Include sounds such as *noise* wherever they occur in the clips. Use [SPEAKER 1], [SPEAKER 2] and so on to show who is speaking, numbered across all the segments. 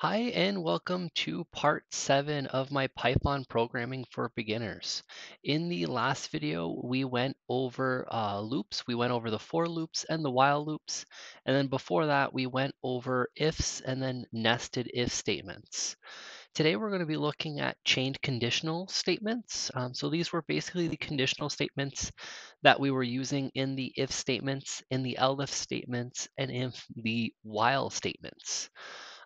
[SPEAKER 1] Hi, and welcome to part seven of my Python programming for beginners. In the last video, we went over uh, loops. We went over the for loops and the while loops. And then before that, we went over ifs and then nested if statements. Today, we're going to be looking at chained conditional statements. Um, so these were basically the conditional statements that we were using in the if statements, in the elif statements, and in the while statements.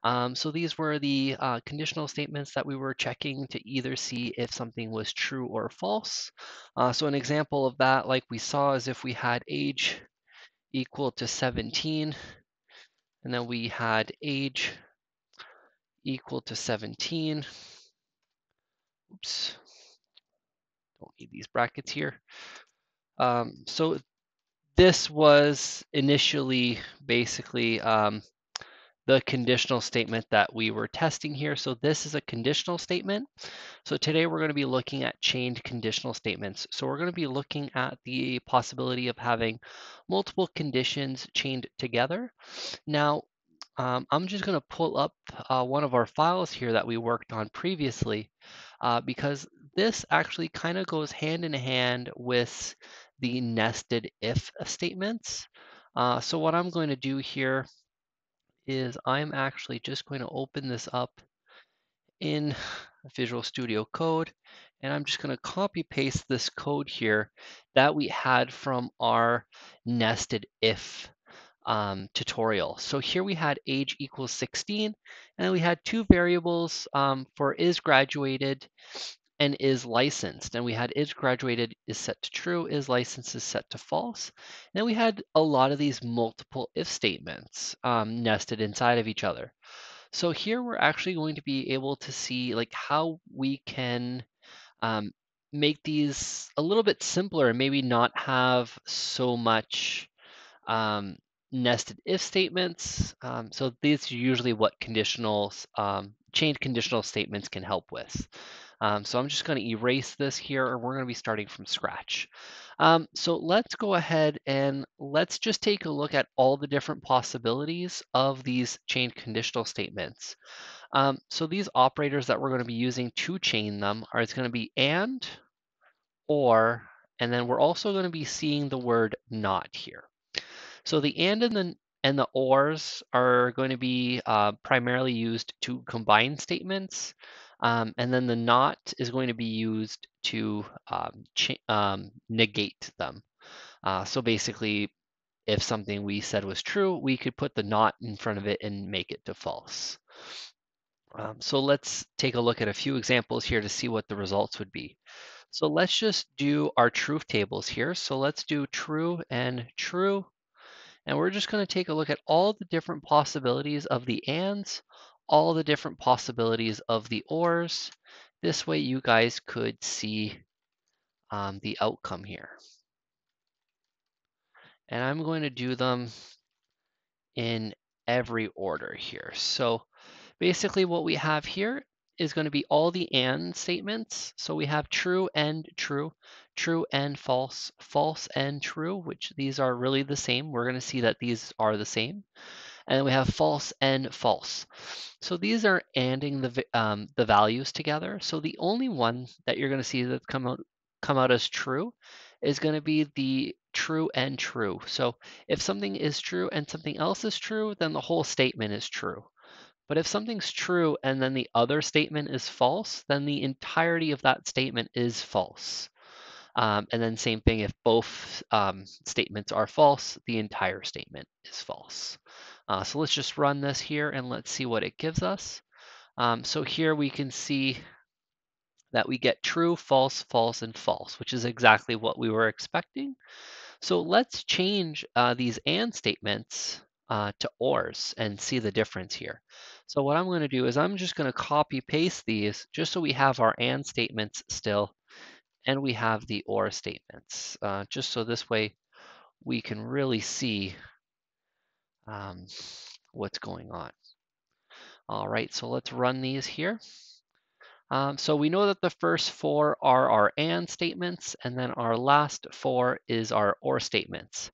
[SPEAKER 1] Um, so these were the uh, conditional statements that we were checking to either see if something was true or false. Uh, so an example of that, like we saw, is if we had age equal to 17, and then we had age equal to 17. Oops, don't need these brackets here. Um, so this was initially basically um, the conditional statement that we were testing here. So this is a conditional statement. So today we're going to be looking at chained conditional statements. So we're going to be looking at the possibility of having multiple conditions chained together. Now, um, I'm just going to pull up uh, one of our files here that we worked on previously uh, because this actually kind of goes hand in hand with the nested if statements. Uh, so what I'm going to do here is I'm actually just going to open this up in Visual Studio Code, and I'm just going to copy paste this code here that we had from our nested if um, tutorial. So here we had age equals 16, and we had two variables um, for is graduated and is licensed. And we had is graduated is set to true, is licensed is set to false. And we had a lot of these multiple if statements um, nested inside of each other. So here we're actually going to be able to see like how we can um, make these a little bit simpler and maybe not have so much um, nested if statements. Um, so these are usually what conditional um, chained conditional statements can help with. Um, so I'm just going to erase this here, and we're going to be starting from scratch. Um, so let's go ahead and let's just take a look at all the different possibilities of these chained conditional statements. Um, so these operators that we're going to be using to chain them are it's going to be and, or, and then we're also going to be seeing the word not here. So the and and the and the ors are going to be uh, primarily used to combine statements. Um, and then the not is going to be used to um, um, negate them. Uh, so basically, if something we said was true, we could put the not in front of it and make it to false. Um, so let's take a look at a few examples here to see what the results would be. So let's just do our truth tables here. So let's do true and true. And we're just going to take a look at all the different possibilities of the ands, all the different possibilities of the ors. This way you guys could see um, the outcome here. And I'm going to do them in every order here. So basically what we have here is going to be all the and statements. So we have true and true, true and false, false and true, which these are really the same. We're going to see that these are the same. And then we have false and false. So these are anding the, um, the values together. So the only one that you're going to see that come out, come out as true is going to be the true and true. So if something is true and something else is true, then the whole statement is true. But if something's true and then the other statement is false, then the entirety of that statement is false. Um, and then same thing, if both um, statements are false, the entire statement is false. Uh, so let's just run this here and let's see what it gives us. Um, so here we can see that we get true, false, false, and false, which is exactly what we were expecting. So let's change uh, these AND statements uh, to ORs and see the difference here. So what I'm going to do is I'm just going to copy paste these just so we have our AND statements still and we have the OR statements, uh, just so this way we can really see um, what's going on. All right, so let's run these here. Um, so we know that the first four are our AND statements, and then our last four is our OR statements.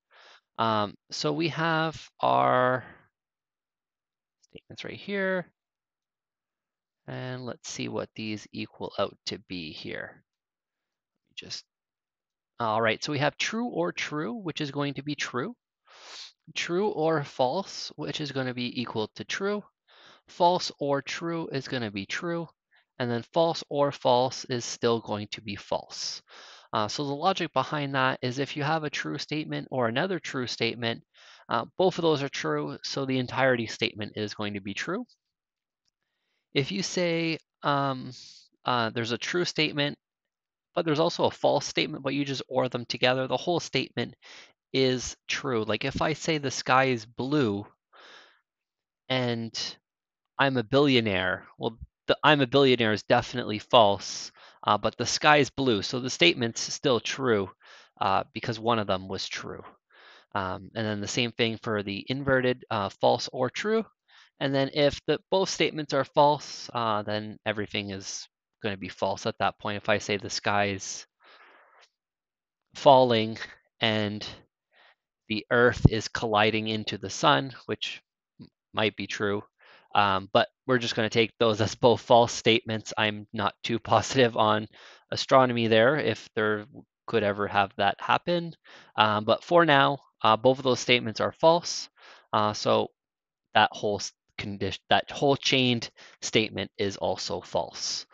[SPEAKER 1] Um, so we have our statements right here. And let's see what these equal out to be here. Just, all right, so we have true or true, which is going to be true. True or false, which is going to be equal to true. False or true is going to be true. And then false or false is still going to be false. Uh, so the logic behind that is if you have a true statement or another true statement, uh, both of those are true, so the entirety statement is going to be true. If you say um, uh, there's a true statement, but there's also a false statement, but you just OR them together, the whole statement is true. Like if I say the sky is blue and I'm a billionaire, well, the I'm a billionaire is definitely false, uh, but the sky is blue. So the statement's still true uh, because one of them was true. Um, and then the same thing for the inverted uh, false or true. And then if the both statements are false, uh, then everything is going to be false at that point. If I say the sky is falling and the earth is colliding into the sun, which might be true, um, but we're just going to take those as both false statements. I'm not too *laughs* positive on astronomy there if there could ever have that happen. Um, but for now, uh, both of those statements are false. Uh, so that whole condition, that whole chained statement is also false.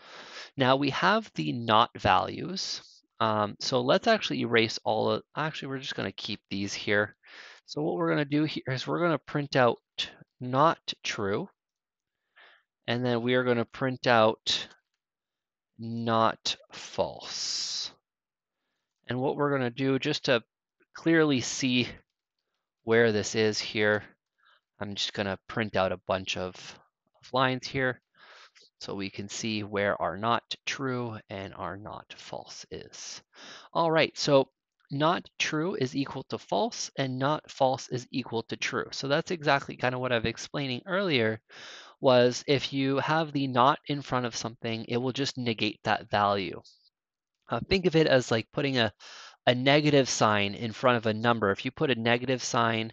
[SPEAKER 1] Now we have the not values. Um, so let's actually erase all of, actually, we're just going to keep these here. So what we're going to do here is we're going to print out not true. And then we are going to print out not false. And what we're going to do just to clearly see where this is here, I'm just going to print out a bunch of, of lines here so we can see where our not true and our not false is. All right, so not true is equal to false and not false is equal to true. So that's exactly kind of what I was explaining earlier was if you have the not in front of something, it will just negate that value. Uh, think of it as like putting a, a negative sign in front of a number. If you put a negative sign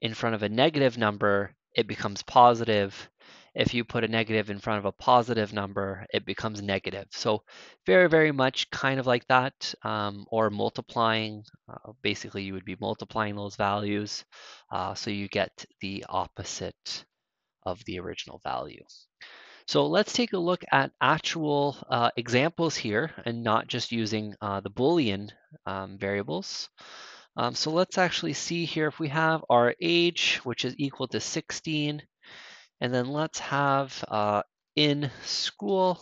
[SPEAKER 1] in front of a negative number, it becomes positive. If you put a negative in front of a positive number, it becomes negative. So very, very much kind of like that, um, or multiplying. Uh, basically, you would be multiplying those values, uh, so you get the opposite of the original value. So let's take a look at actual uh, examples here and not just using uh, the Boolean um, variables. Um, so let's actually see here if we have our age, which is equal to 16, and then let's have uh, in school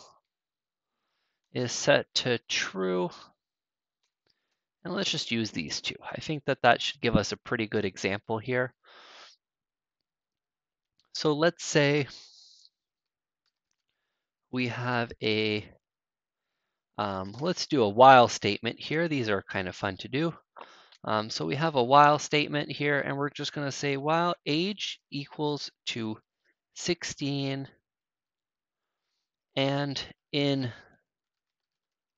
[SPEAKER 1] is set to true. And let's just use these two. I think that that should give us a pretty good example here. So let's say we have a, um, let's do a while statement here. These are kind of fun to do. Um, so we have a while statement here, and we're just going to say while age equals to 16 and in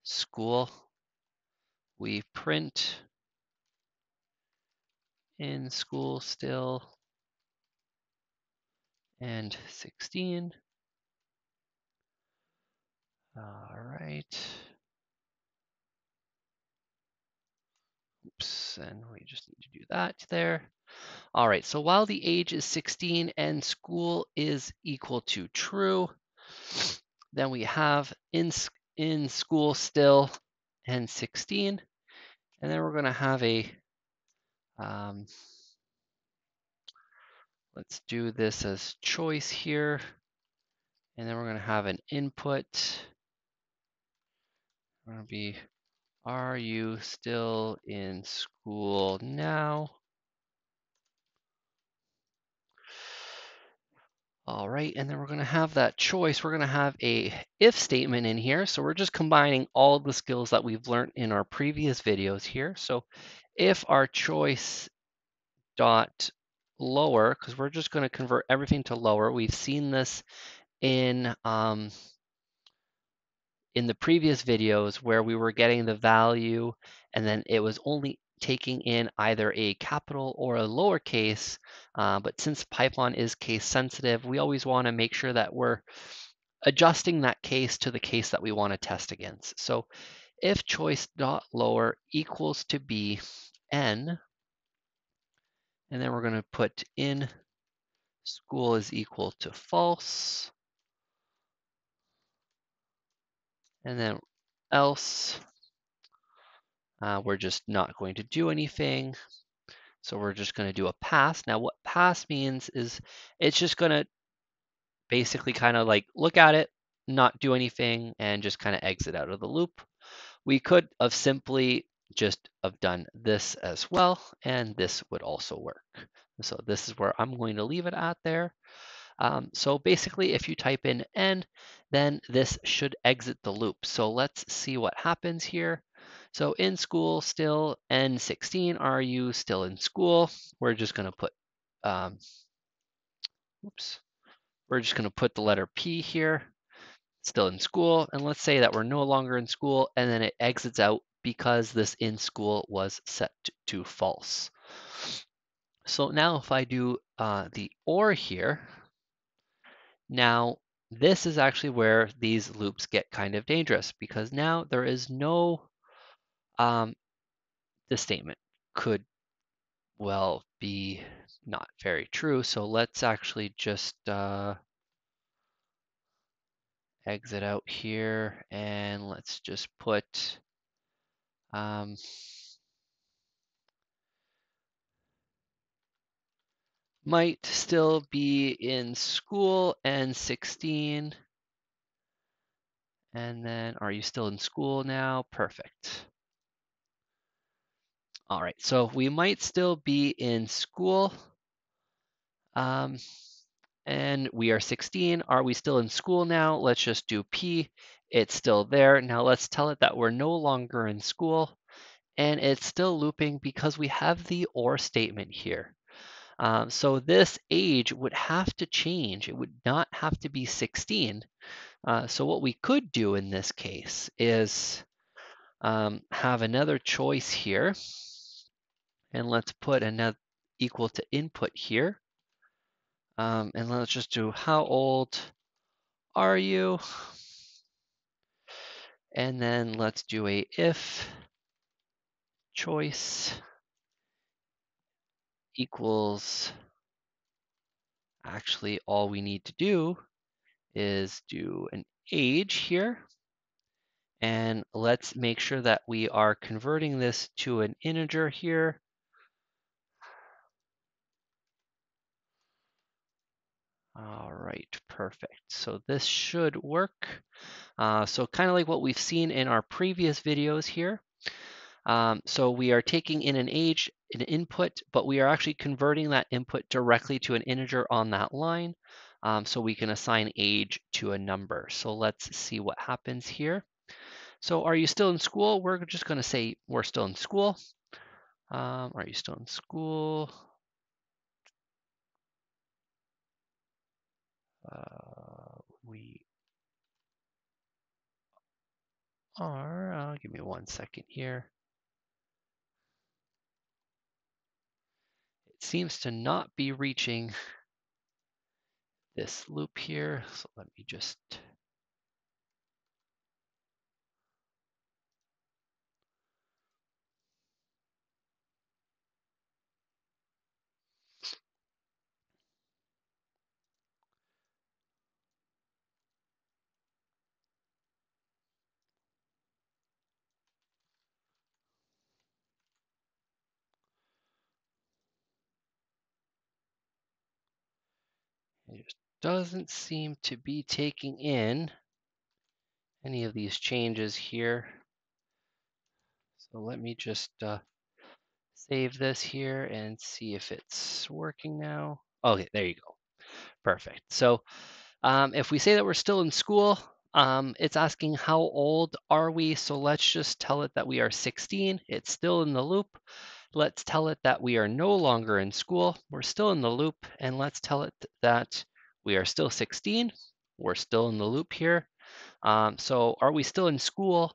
[SPEAKER 1] school, we print in school still and 16. All right. Oops, and we just need to do that there. All right, so while the age is 16 and school is equal to true, then we have in, in school still and 16. And then we're going to have a, um, let's do this as choice here. And then we're going to have an input. We're going to be, are you still in school now? All right, and then we're going to have that choice. We're going to have a if statement in here. So we're just combining all the skills that we've learned in our previous videos here. So if our choice dot lower, because we're just going to convert everything to lower. We've seen this in um, in the previous videos where we were getting the value and then it was only taking in either a capital or a lowercase. Uh, but since Python is case sensitive, we always want to make sure that we're adjusting that case to the case that we want to test against. So if choice dot lower equals to be n, and then we're going to put in school is equal to false, and then else, uh, we're just not going to do anything. So we're just going to do a pass. Now what pass means is it's just going to basically kind of like look at it, not do anything, and just kind of exit out of the loop. We could have simply just have done this as well, and this would also work. So this is where I'm going to leave it at there. Um, so basically, if you type in n, then this should exit the loop. So let's see what happens here. So in school, still N16, are you still in school? We're just going to put, um, oops, we're just going to put the letter P here, still in school. And let's say that we're no longer in school, and then it exits out because this in school was set to false. So now if I do uh, the OR here, now this is actually where these loops get kind of dangerous because now there is no, um, this statement could well be not very true. So let's actually just uh, exit out here and let's just put um, might still be in school and 16. And then are you still in school now? Perfect. All right, so we might still be in school. Um, and we are 16. Are we still in school now? Let's just do P. It's still there. Now let's tell it that we're no longer in school. And it's still looping because we have the OR statement here. Um, so this age would have to change. It would not have to be 16. Uh, so what we could do in this case is um, have another choice here. And let's put another equal to input here. Um, and let's just do how old are you? And then let's do a if choice equals, actually all we need to do is do an age here. And let's make sure that we are converting this to an integer here. All right, perfect. So this should work. Uh, so kind of like what we've seen in our previous videos here. Um, so we are taking in an age, an input, but we are actually converting that input directly to an integer on that line. Um, so we can assign age to a number. So let's see what happens here. So are you still in school? We're just going to say we're still in school. Um, are you still in school? We are, uh, give me one second here. It seems to not be reaching this loop here. So let me just It just doesn't seem to be taking in any of these changes here. So let me just uh, save this here and see if it's working now. Okay, there you go. Perfect. So um, if we say that we're still in school, um, it's asking how old are we? So let's just tell it that we are 16. It's still in the loop. Let's tell it that we are no longer in school. We're still in the loop. And let's tell it that we are still 16. We're still in the loop here. Um, so are we still in school?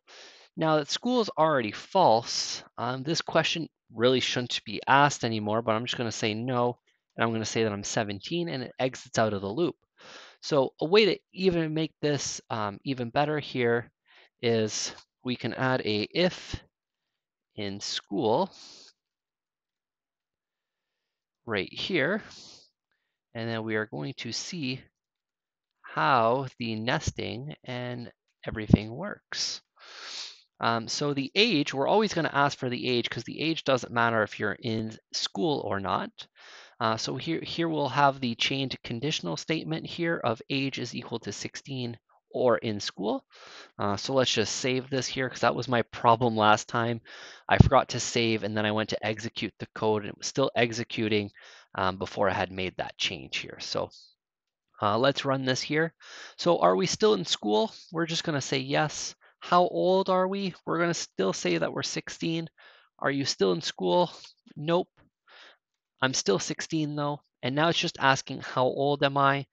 [SPEAKER 1] Now that school is already false, um, this question really shouldn't be asked anymore, but I'm just going to say no. And I'm going to say that I'm 17 and it exits out of the loop. So a way to even make this um, even better here is we can add a if in school right here. And then we are going to see how the nesting and everything works. Um, so the age, we're always going to ask for the age because the age doesn't matter if you're in school or not. Uh, so here, here we'll have the chained conditional statement here of age is equal to 16 or in school. Uh, so let's just save this here because that was my problem last time. I forgot to save and then I went to execute the code and it was still executing um, before I had made that change here. So uh, let's run this here. So are we still in school? We're just going to say yes. How old are we? We're going to still say that we're 16. Are you still in school? Nope. I'm still 16 though. And now it's just asking how old am I?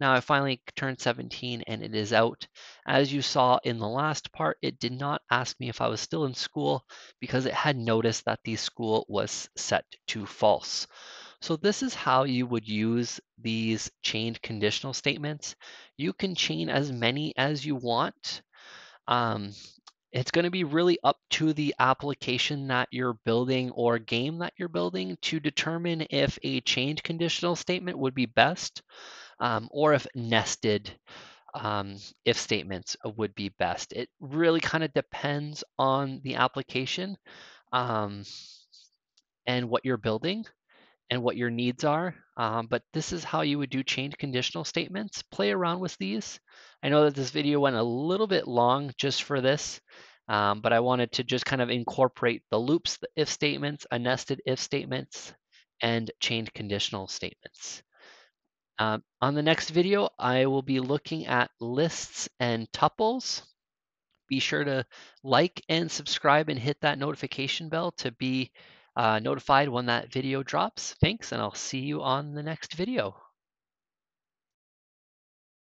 [SPEAKER 1] Now I finally turned 17 and it is out. As you saw in the last part, it did not ask me if I was still in school because it had noticed that the school was set to false. So this is how you would use these chained conditional statements. You can chain as many as you want. Um, it's going to be really up to the application that you're building or game that you're building to determine if a chained conditional statement would be best um, or if nested um, if statements would be best. It really kind of depends on the application um, and what you're building and what your needs are. Um, but this is how you would do chained conditional statements. Play around with these. I know that this video went a little bit long just for this, um, but I wanted to just kind of incorporate the loops, the if statements, a nested if statements, and chained conditional statements. Um, on the next video, I will be looking at lists and tuples. Be sure to like and subscribe and hit that notification bell to be uh, notified when that video drops. Thanks, and I'll see you on the next video.